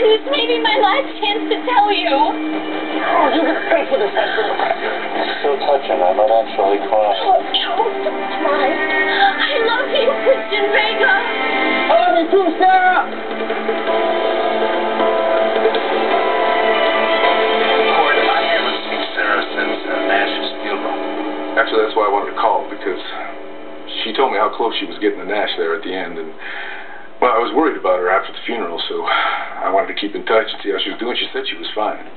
This may be my last chance to tell you. Oh, you can pay for this, Esther. It's so touching, I might actually cry. Oh, don't cry. I love you, Cristian Vega. I love you too, Sarah. I haven't seen Sarah since uh, Nash's funeral. Actually, that's why I wanted to call, because she told me how close she was getting to Nash there at the end, and, well, I was worried about her after the funeral, so I wanted to keep in touch and see how she was doing. She said she was fine.